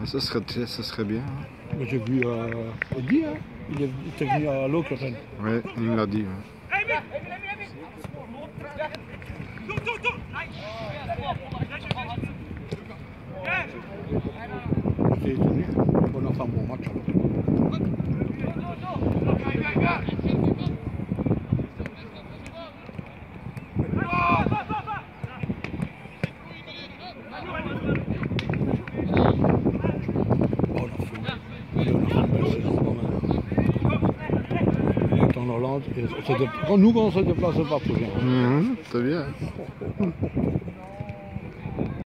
Ouais, ça, serait, ça serait bien. hein. J'ai vu euh, Eddie, hein. il, était venu à Lokeren. Ouais, il me l'a dit. ouais. J'étais étonné. On a fait un bon match. En Hollande. Nous, on se déplace partout. Mhm, c'est bien.